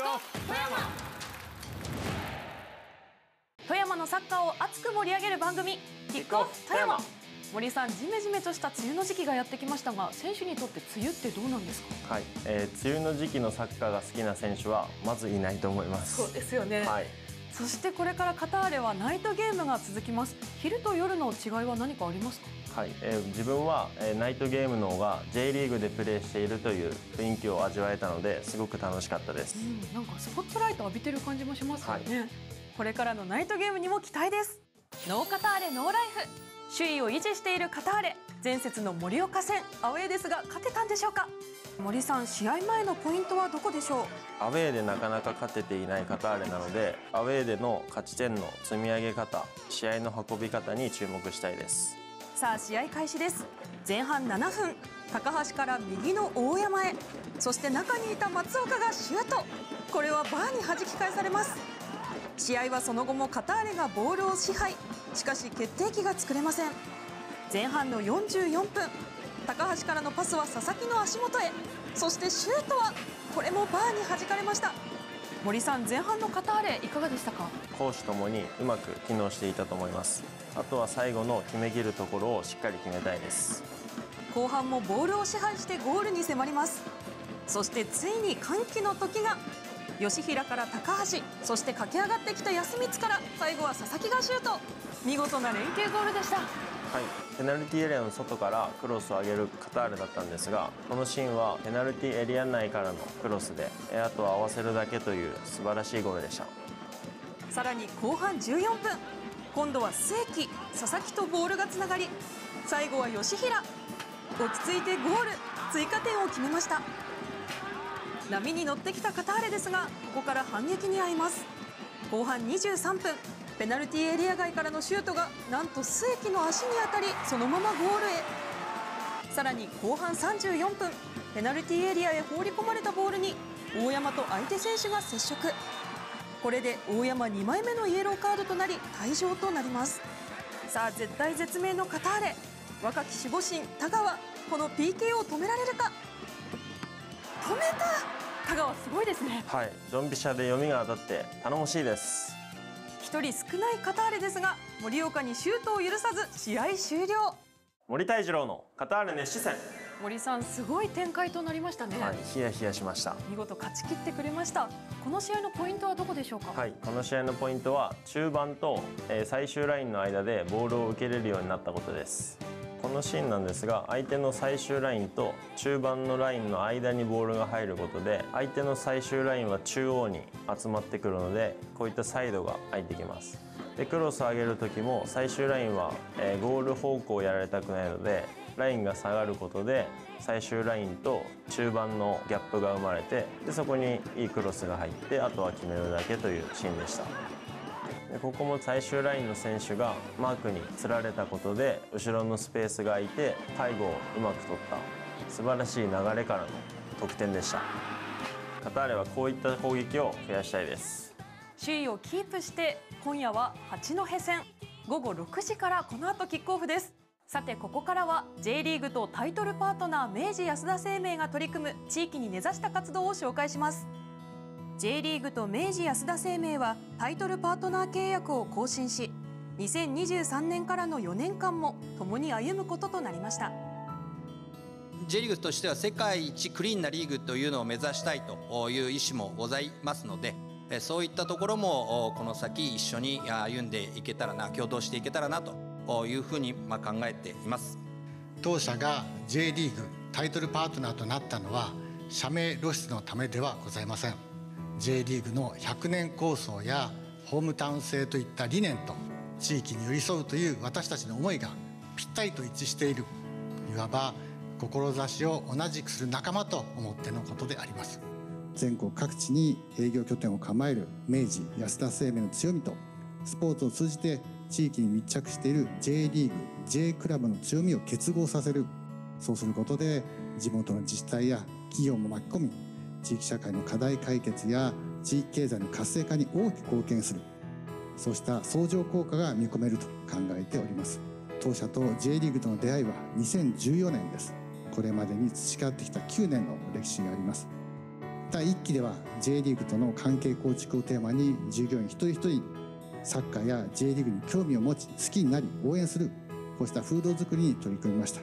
富山。富山のサッカーを熱く盛り上げる番組キックオフ富山。森さんジメジメとした梅雨の時期がやってきましたが選手にとって梅雨ってどうなんですか？はい、えー、梅雨の時期のサッカーが好きな選手はまずいないと思います。そうですよね、はい、そしてこれからカターレはナイトゲームが続きます。昼と夜の違いは何かありますか？はいえー、自分は、えー、ナイトゲームの方が J リーグでプレーしているという雰囲気を味わえたのですごく楽しかったです、うん、なんかスポットライト浴びてる感じもしますよね、はい、これからのナイトゲームにも期待です。ノーカターレノーライフ。首位を維持しているカターレ。前節の盛岡戦アウェーですが勝てたんでしょうか？森さん試合前のポイントはどこでしょう？アウェーでなかなか勝てていないカターレなのでアウェーでの勝ち点の積み上げ方試合の運び方に注目したいです。さあ試合開始です。前半7分。高橋から右の大山へ。そして中にいた松岡がシュート。これはバーに弾き返されます。試合はその後もカターレがボールを支配。しかし決定機が作れません。前半の44分高橋からのパスは佐々木の足元へ。そしてシュートはこれもバーに弾かれました。森さん前半のカターレいかがでしたか？攻守ともにうまく機能していたと思います。あとは最後の決めきるところをしっかり決めたいです。後半もボールを支配してゴールに迫ります。そしてついに歓喜の時が。吉平から高橋そして駆け上がってきた安光から最後は佐々木がシュート。見事な連携ゴールでしたはい。ペナルティーエリアの外からクロスを上げるカタールだったんですがこのシーンはペナルティーエリア内からのクロスであと合わせるだけという素晴らしいゴールでした。さらに後半14分今度は末木佐々木とボールがつながり最後は吉平。落ち着いてゴール追加点を決めました。波に乗ってきたカターレですがここから反撃に遭います。後半23分。ペナルティーエリア外からのシュートがなんと末木の足に当たりそのままゴールへ。さらに後半34分ペナルティーエリアへ放り込まれたボールに大山と相手選手が接触。これで大山2枚目のイエローカードとなり退場となります。さあ絶対絶命のカターレ。若き守護神田川。この PK を止められるか？止めた！田川すごいですね。はい。ドンピシャで読みが当たって頼もしいです。1人少ないカターレですが盛岡にシュートを許さず試合終了。森泰次郎のカターレ熱視線。森さんすごい展開となりましたね、はい、ヒヤヒヤしました。見事勝ち切ってくれました。この試合のポイントはどこでしょうか？はいこの試合のポイントは中盤と、えー、最終ラインの間でボールを受けれるようになったことです。このシーンなんですが相手の最終ラインと中盤のラインの間にボールが入ることで相手の最終ラインは中央に集まってくるのでこういったサイドが入ってきます。でクロスを上げる時も最終ラインは、えー、ゴール方向をやられたくないのでラインが下がることで最終ラインと中盤のギャップが生まれてでそこにいいクロスが入ってあとは決めるだけというシーンでした。でここも最終ラインの選手がマークにつられたことで後ろのスペースが空いて背後をうまく取った。素晴らしい流れからの得点でした。カターレはこういった攻撃を増やしたいです。首位をキープして今夜は八戸戦。午後6時からこの後キックオフです。さてここからは J リーグとタイトルパートナー明治安田生命が取り組む地域に根ざした活動を紹介します。J リーグと明治安田生命はタイトルパートナー契約を更新し2023年からの4年間も共に歩むこととなりました。J リーグとしては世界一クリーンなリーグというのを目指したいという意思もございますのでそういったところもこの先一緒に歩んでいけたらな共同していけたらなというふうにま考えています。当社が J リーグタイトルパートナーとなったのは社名露出のためではございません J リーグの100年構想やホームタウン制といった理念と地域に寄り添うという私たちの思いがぴったりと一致しているいわば志を同じくする仲間と思ってのことであります。全国各地に営業拠点を構える明治安田生命の強みとスポーツを通じて地域に密着している J リーグ J クラブの強みを結合させるそうすることで地元の自治体や企業も巻き込み地域社会の課題解決や地域経済の活性化に大きく貢献する。そうした相乗効果が見込めると考えております。当社と J リーグとの出会いは2014年です。これまでに培ってきた9年の歴史があります。第1期では J リーグとの関係構築をテーマに従業員一人一人サッカーや J リーグに興味を持ち好きになり応援する。こうした風土づくりに取り組みました。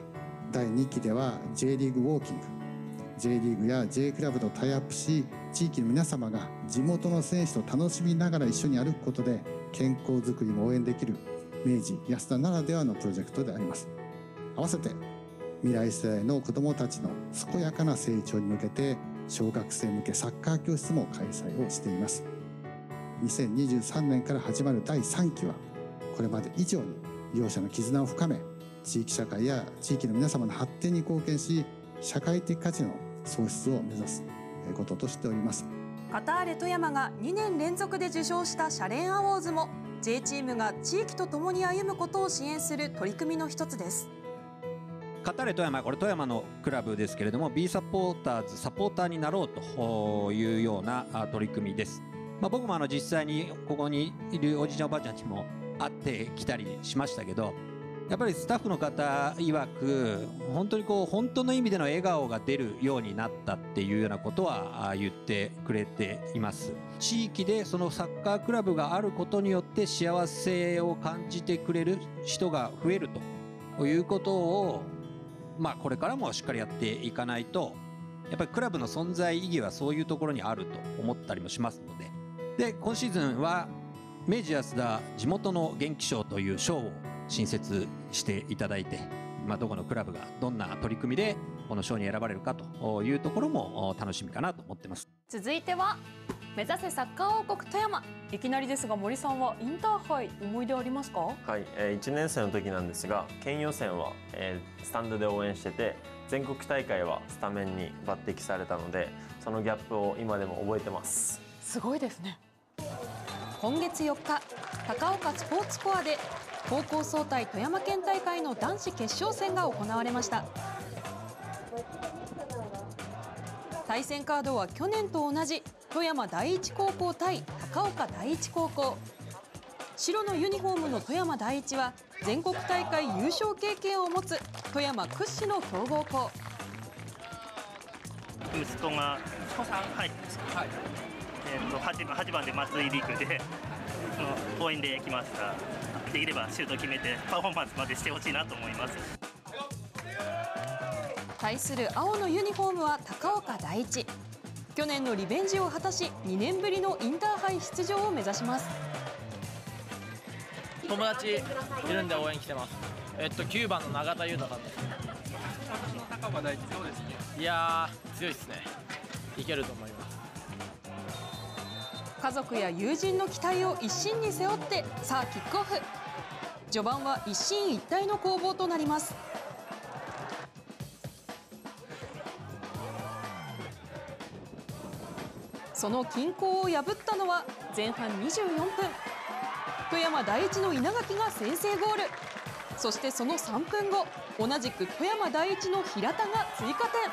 第2期では J リーグウォーキング。J リーグや J クラブとタイアップし地域の皆様が地元の選手と楽しみながら一緒に歩くことで健康づくりも応援できる明治安田ならではのプロジェクトであります。合わせて未来世代の子どもたちの健やかな成長に向けて小学生向けサッカー教室も開催をしています。2023年から始まる第3期はこれまで以上に利用者の絆を深め地域社会や地域の皆様の発展に貢献し社会的価値の創出を目指すこととしております。カターレ富山が2年連続で受賞したシャレンアウォーズも J チームが地域とともに歩むことを支援する取り組みの一つです。カターレ富山これ富山のクラブですけれども B サポーターズサポーターになろうというような取り組みです。まあ、僕もあの実際にここにいるおじいちゃんおばあちゃんにも会ってきたりしましたけどやっぱりスタッフの方曰く本当にこう本当の意味での笑顔が出るようになったっていうようなことは言ってくれています。地域でそのサッカークラブがあることによって幸せを感じてくれる人が増えるということをまあこれからもしっかりやっていかないとやっぱりクラブの存在意義はそういうところにあると思ったりもしますので。で今シーズンは明治安田地元の元気賞という賞を新設していただいて、まあ、どこのクラブがどんな取り組みでこの賞に選ばれるかというところも楽しみかなと思ってます。続いては目指せサッカー王国富山。いきなりですが森さんはインターハイ思い出ありますか？はい、えー、1年生の時なんですが県予選は、えー、スタンドで応援してて全国大会はスタメンに抜擢されたのでそのギャップを今でも覚えてます。すごいですね。今月4日高岡スポーツコアで高校総体富山県大会の男子決勝戦が行われました。対戦カードは去年と同じ富山第一高校対高岡第一高校。白のユニフォームの富山第一は全国大会優勝経験を持つ富山屈指の強豪校。息子が息子さん？はい、はい。えーと、8, 番8番で松井陸で応援で来ましたできればシュート決めてパフォーマンスまでしてほしいなと思います。対する青のユニフォームは高岡第一去年のリベンジを果たし2年ぶりのインターハイ出場を目指します。友達いるんで応援来てます。えっと9番の永田裕太さんです。私の高岡第一そうですねいや強いですね。いけると思います。家族や友人の期待を一身に背負ってさあキックオフ序盤は一進一退の攻防となります。その均衡を破ったのは前半24分。富山第一の稲垣が先制ゴール。そしてその3分後同じく富山第一の平田が追加点。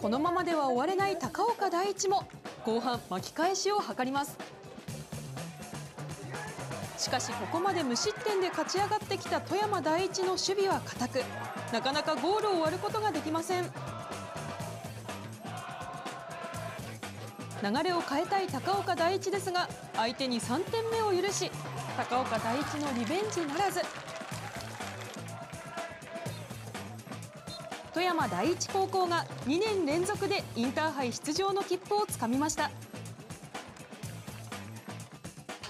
このままでは終われない高岡第一も後半巻き返しを図ります。しかしここまで無失点で勝ち上がってきた富山第一の守備は堅くなかなかゴールを割ることができません。流れを変えたい高岡第一ですが相手に3点目を許し高岡第一のリベンジならず。富山第一高校が2年連続でインターハイ出場の切符をつかみました。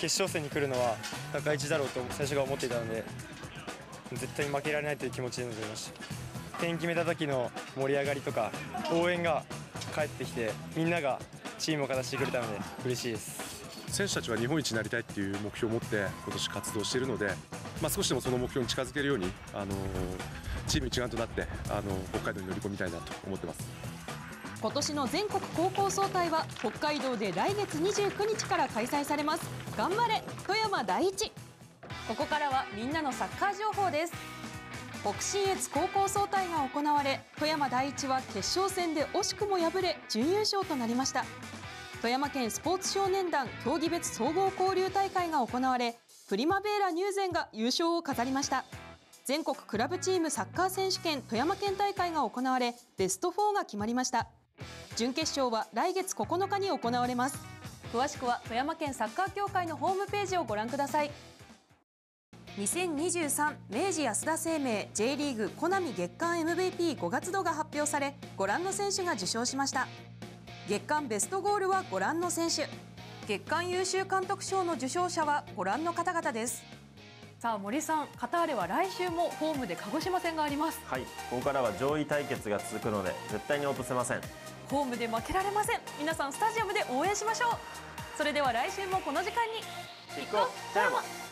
決勝戦に来るのは高一だろうと最初が思っていたので絶対に負けられないという気持ちで臨みました。点決めた時の盛り上がりとか応援が返ってきてみんながチームを勝たせてくれたので嬉しいです。選手たちは日本一になりたいっていう目標を持って今年活動しているので、まあ、少しでもその目標に近づけるように、あのチーム一丸となってあの北海道に乗り込みたいなと思ってます。今年の全国高校総体は北海道で来月29日から開催されます。頑張れ富山第一。ここからはみんなのサッカー情報です。北信越高校総体が行われ富山第一は決勝戦で惜しくも敗れ準優勝となりました。富山県スポーツ少年団競技別総合交流大会が行われプリマベーラ入善が優勝を飾りました。全国クラブチームサッカー選手権富山県大会が行われベスト4が決まりました。準決勝は来月9日に行われます。詳しくは富山県サッカー協会のホームページをご覧ください。2023明治安田生命 J リーグコナミ月間 MVP5 月度が発表されご覧の選手が受賞しました。月間ベストゴールはご覧の選手。月間優秀監督賞の受賞者はご覧の方々です。さあ森さんカターレは来週もホームで鹿児島戦があります。はいここからは上位対決が続くので絶対に落とせませんホームで負けられません。皆さんスタジアムで応援しましょう。それでは来週もこの時間に。キックオフ富山